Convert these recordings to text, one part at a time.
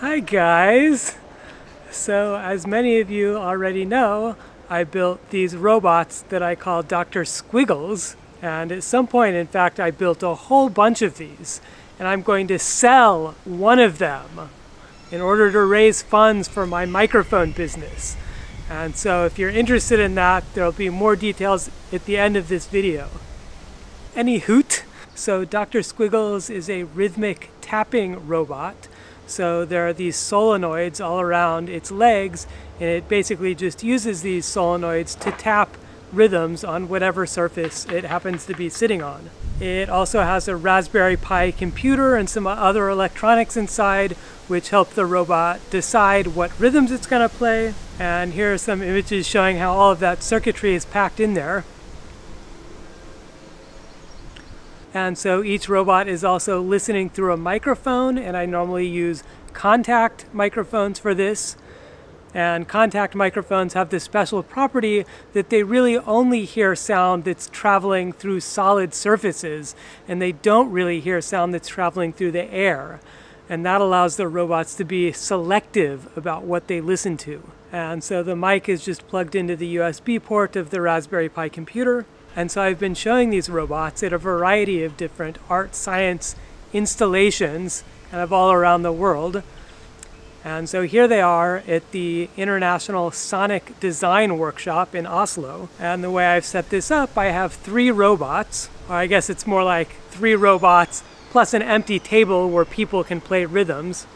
Hi guys! So as many of you already know, I built these robots that I call Dr. Squiggles and at some point in fact I built a whole bunch of these and I'm going to sell one of them in order to raise funds for my microphone business. And so if you're interested in that, there'll be more details at the end of this video. Any hoot? So Dr. Squiggles is a rhythmic tapping robot so there are these solenoids all around its legs, and it basically just uses these solenoids to tap rhythms on whatever surface it happens to be sitting on. It also has a Raspberry Pi computer and some other electronics inside, which help the robot decide what rhythms it's going to play. And here are some images showing how all of that circuitry is packed in there. And so each robot is also listening through a microphone, and I normally use contact microphones for this. And contact microphones have this special property that they really only hear sound that's traveling through solid surfaces, and they don't really hear sound that's traveling through the air. And that allows the robots to be selective about what they listen to. And so the mic is just plugged into the USB port of the Raspberry Pi computer. And so I've been showing these robots at a variety of different art science installations kind of all around the world. And so here they are at the International Sonic Design Workshop in Oslo. And the way I've set this up, I have three robots, or I guess it's more like three robots plus an empty table where people can play rhythms.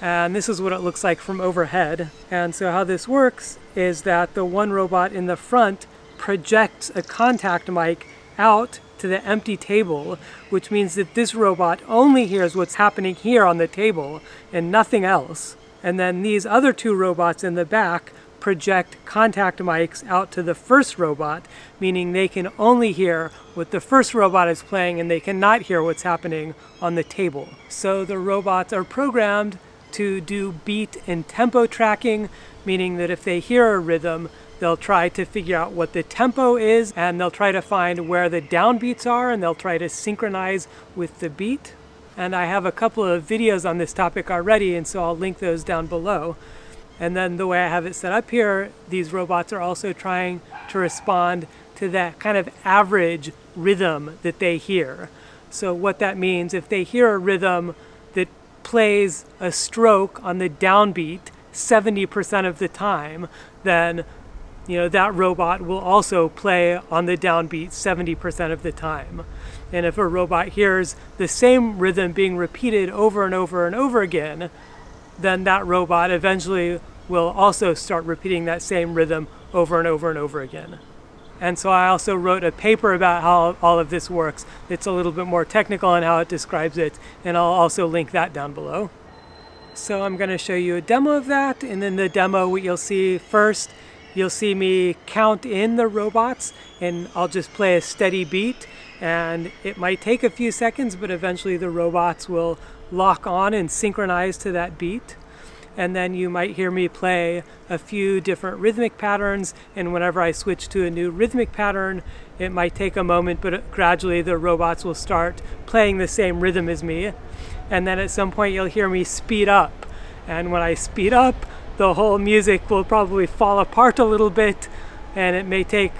And this is what it looks like from overhead. And so how this works is that the one robot in the front projects a contact mic out to the empty table, which means that this robot only hears what's happening here on the table and nothing else. And then these other two robots in the back project contact mics out to the first robot, meaning they can only hear what the first robot is playing and they cannot hear what's happening on the table. So the robots are programmed to do beat and tempo tracking, meaning that if they hear a rhythm, They'll try to figure out what the tempo is and they'll try to find where the downbeats are and they'll try to synchronize with the beat. And I have a couple of videos on this topic already and so I'll link those down below. And then the way I have it set up here, these robots are also trying to respond to that kind of average rhythm that they hear. So what that means, if they hear a rhythm that plays a stroke on the downbeat 70% of the time, then you know, that robot will also play on the downbeat 70% of the time. And if a robot hears the same rhythm being repeated over and over and over again, then that robot eventually will also start repeating that same rhythm over and over and over again. And so I also wrote a paper about how all of this works. It's a little bit more technical on how it describes it, and I'll also link that down below. So I'm going to show you a demo of that, and then the demo what you'll see first You'll see me count in the robots and I'll just play a steady beat. And it might take a few seconds but eventually the robots will lock on and synchronize to that beat. And then you might hear me play a few different rhythmic patterns and whenever I switch to a new rhythmic pattern it might take a moment but gradually the robots will start playing the same rhythm as me. And then at some point you'll hear me speed up. And when I speed up the whole music will probably fall apart a little bit and it may take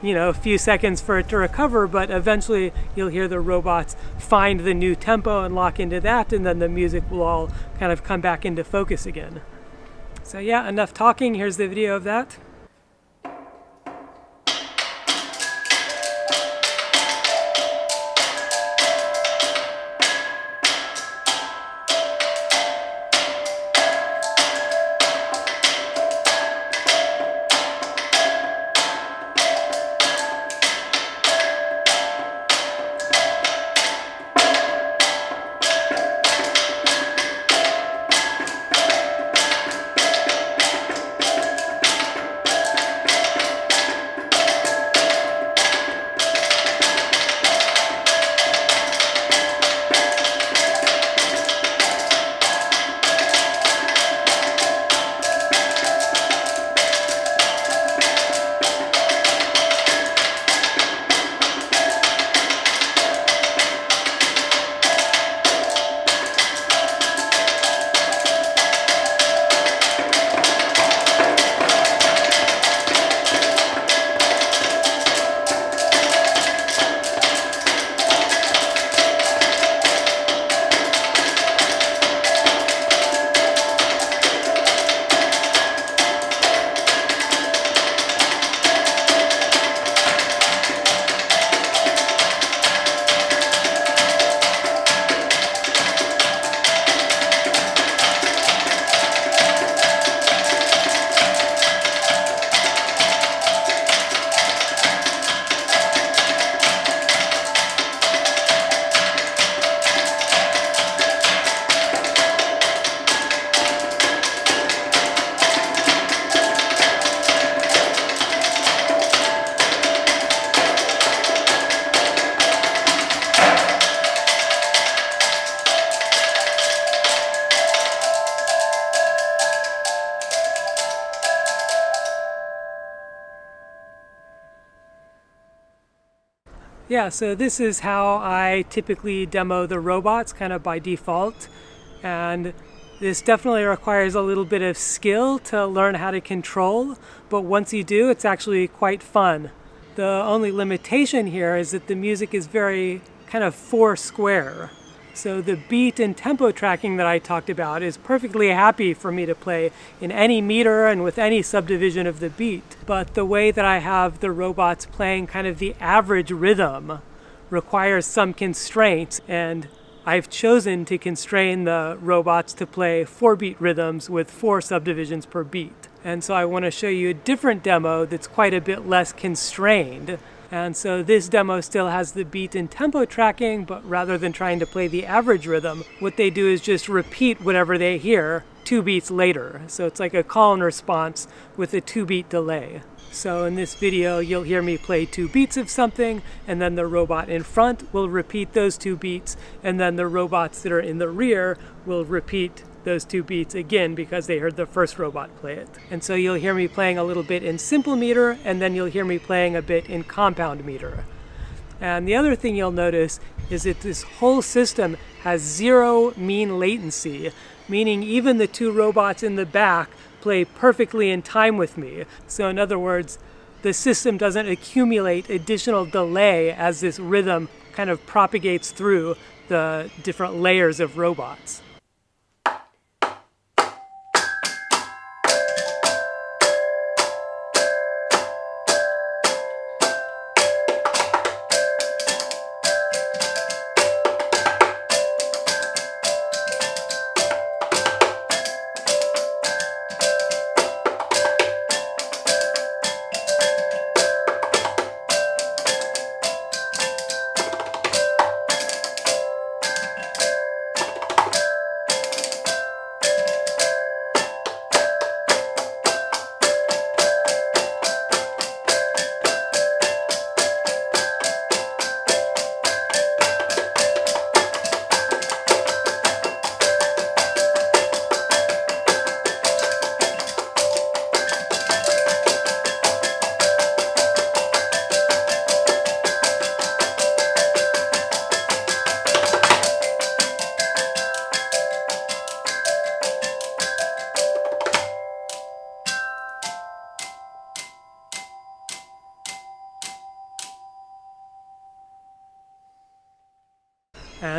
you know a few seconds for it to recover but eventually you'll hear the robots find the new tempo and lock into that and then the music will all kind of come back into focus again. So yeah enough talking. Here's the video of that Yeah, so this is how I typically demo the robots kind of by default. And this definitely requires a little bit of skill to learn how to control, but once you do, it's actually quite fun. The only limitation here is that the music is very kind of four square. So the beat and tempo tracking that I talked about is perfectly happy for me to play in any meter and with any subdivision of the beat. But the way that I have the robots playing kind of the average rhythm requires some constraints and I've chosen to constrain the robots to play four beat rhythms with four subdivisions per beat. And so I want to show you a different demo that's quite a bit less constrained. And so this demo still has the beat and tempo tracking, but rather than trying to play the average rhythm, what they do is just repeat whatever they hear two beats later. So it's like a call and response with a two beat delay. So in this video, you'll hear me play two beats of something, and then the robot in front will repeat those two beats, and then the robots that are in the rear will repeat those two beats again because they heard the first robot play it. And so you'll hear me playing a little bit in simple meter, and then you'll hear me playing a bit in compound meter. And the other thing you'll notice is that this whole system has zero mean latency, meaning even the two robots in the back play perfectly in time with me. So in other words, the system doesn't accumulate additional delay as this rhythm kind of propagates through the different layers of robots.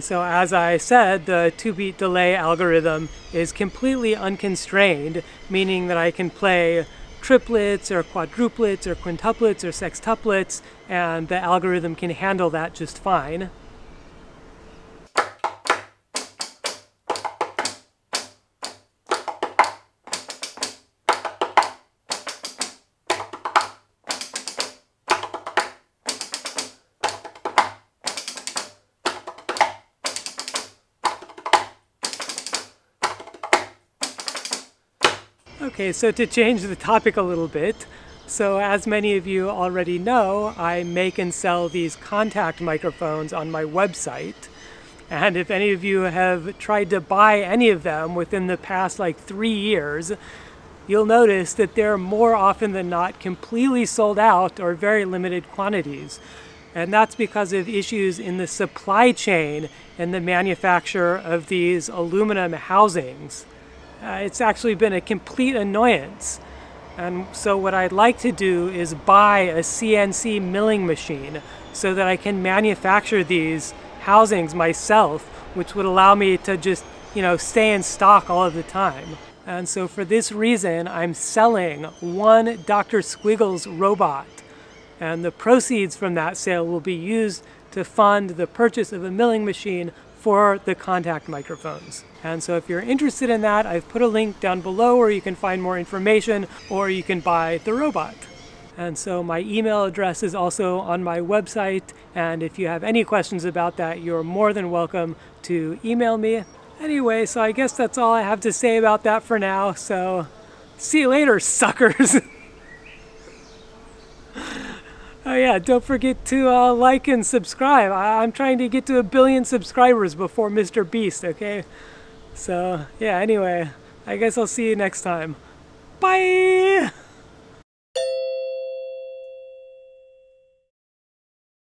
And so as I said, the two-beat delay algorithm is completely unconstrained, meaning that I can play triplets or quadruplets or quintuplets or sextuplets, and the algorithm can handle that just fine. Okay, so to change the topic a little bit, so as many of you already know, I make and sell these contact microphones on my website. And if any of you have tried to buy any of them within the past like three years, you'll notice that they're more often than not completely sold out or very limited quantities. And that's because of issues in the supply chain and the manufacture of these aluminum housings. Uh, it's actually been a complete annoyance. And so what I'd like to do is buy a CNC milling machine so that I can manufacture these housings myself, which would allow me to just, you know, stay in stock all of the time. And so for this reason, I'm selling one Dr. Squiggles robot. And the proceeds from that sale will be used to fund the purchase of a milling machine for the contact microphones. And so if you're interested in that, I've put a link down below where you can find more information or you can buy the robot. And so my email address is also on my website. And if you have any questions about that, you're more than welcome to email me. Anyway, so I guess that's all I have to say about that for now. So see you later, suckers. Oh yeah, don't forget to uh, like and subscribe. I I'm trying to get to a billion subscribers before Mr. Beast, okay? So yeah, anyway, I guess I'll see you next time. Bye!